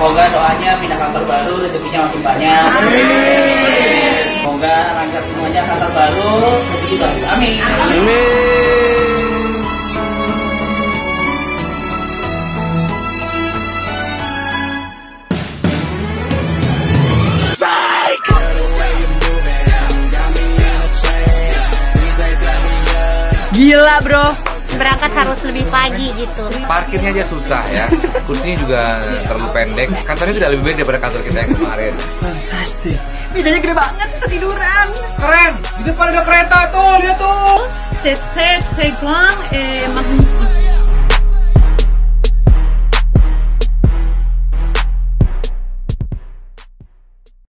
Semoga doanya pindah kantor baru, rezekinya makin banyak. Semoga lancar semuanya kantor baru, rezeki baru. Amin. Gila bro. Berangkat harus lebih pagi gitu. Parkirnya aja susah ya. Kursinya juga terlalu pendek. Kantornya tidak lebih baik daripada kantor kita yang kemarin. Pasti. Mejanya gede banget, tiduran. Keren. Di depan ada kereta tuh, lihat tuh. C'est très très grand et magnifique.